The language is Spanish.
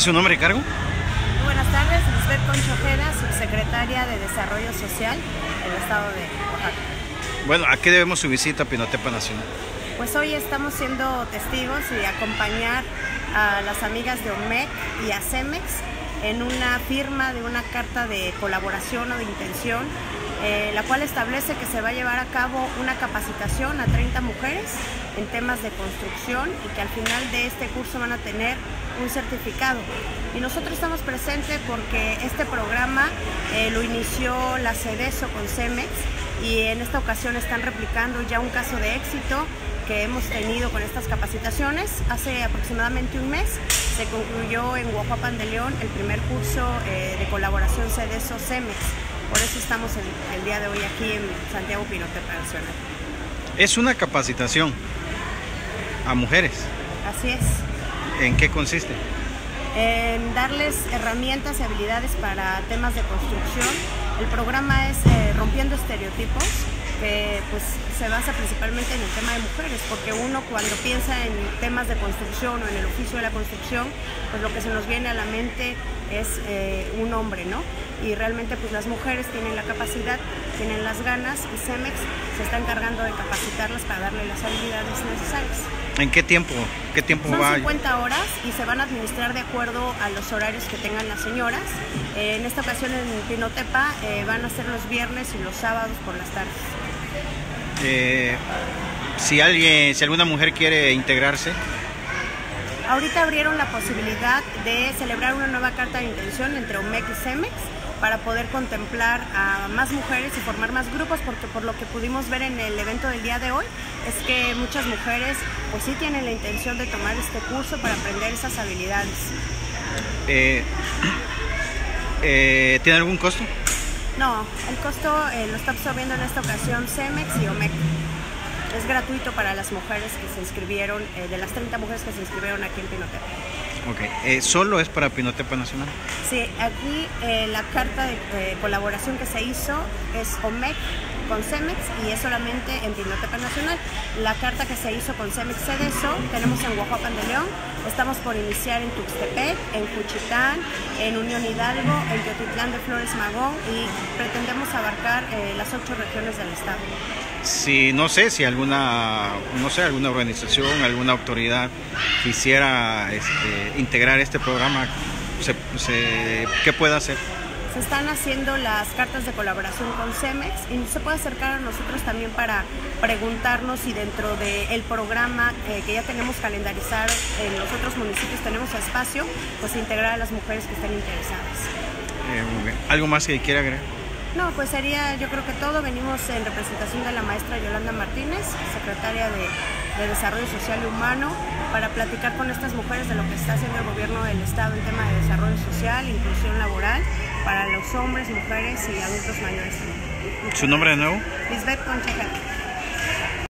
su nombre y cargo? Buenas tardes, Lisbeth Concho Ojeda, subsecretaria de Desarrollo Social del Estado de Oaxaca. Bueno, ¿a qué debemos su visita a Pinotepa Nacional? Pues hoy estamos siendo testigos y acompañar a las amigas de OMEC y a CEMEX en una firma de una carta de colaboración o de intención, eh, la cual establece que se va a llevar a cabo una capacitación a 30 mujeres en temas de construcción y que al final de este curso van a tener un certificado. Y nosotros estamos presentes porque este programa eh, lo inició la CEDESO con CEMEX y en esta ocasión están replicando ya un caso de éxito que hemos tenido con estas capacitaciones. Hace aproximadamente un mes se concluyó en Guajuapan de León el primer curso eh, de colaboración CEDESO CEMEX. Por eso estamos el día de hoy aquí en Santiago Pinotepa Nacional. Es una capacitación a mujeres. Así es. ¿En qué consiste? En darles herramientas y habilidades para temas de construcción. El programa es eh, Rompiendo Estereotipos, que pues se basa principalmente en el tema de mujeres, porque uno cuando piensa en temas de construcción o en el oficio de la construcción, pues lo que se nos viene a la mente es eh, un hombre, ¿no? Y realmente pues las mujeres tienen la capacidad, tienen las ganas y CEMEX se está encargando de capacitarlas para darle las habilidades necesarias. ¿En qué tiempo? ¿Qué tiempo Son va? 50 horas y se van a administrar de acuerdo a los horarios que tengan las señoras. Eh, en esta ocasión en Pinotepa eh, van a ser los viernes y los sábados por las tardes. Eh, si alguien, si alguna mujer quiere integrarse, Ahorita abrieron la posibilidad de celebrar una nueva carta de intención entre OMEC y CEMEX para poder contemplar a más mujeres y formar más grupos, porque por lo que pudimos ver en el evento del día de hoy, es que muchas mujeres pues sí tienen la intención de tomar este curso para aprender esas habilidades. eh, eh, ¿tiene algún costo? No, el costo eh, lo está absorbiendo en esta ocasión CEMEX y OMEC. Es gratuito para las mujeres que se inscribieron, eh, de las 30 mujeres que se inscribieron aquí en Pinotepa. Ok, eh, ¿solo es para Pinotepa Nacional? Sí, aquí eh, la carta de eh, colaboración que se hizo es OMEC con CEMEX y es solamente en Pinotepa Nacional. La carta que se hizo con CEMEX CEDESO tenemos en Oaxaca de León, estamos por iniciar en Tuxtepec, en Cuchitán, en Unión Hidalgo, en Teotitlán de Flores Magón y pretendemos abarcar eh, las ocho regiones del estado. Si no sé si alguna, no sé, alguna organización, alguna autoridad quisiera este, integrar este programa, se, se- ¿qué puede hacer? Se están haciendo las cartas de colaboración con CEMEX y se puede acercar a nosotros también para preguntarnos si dentro del programa eh, que ya tenemos calendarizado en los otros municipios tenemos espacio, pues integrar a las mujeres que estén interesadas. Eh, muy bien. ¿Algo más que quiera agregar? No, pues sería yo creo que todo. Venimos en representación de la maestra Yolanda Martínez, secretaria de, de Desarrollo Social y Humano, para platicar con estas mujeres de lo que está haciendo el gobierno del Estado en tema de desarrollo social, inclusión laboral, para los hombres, mujeres y adultos mayores también. ¿Su nombre de nuevo? Lisbeth Concha Jara.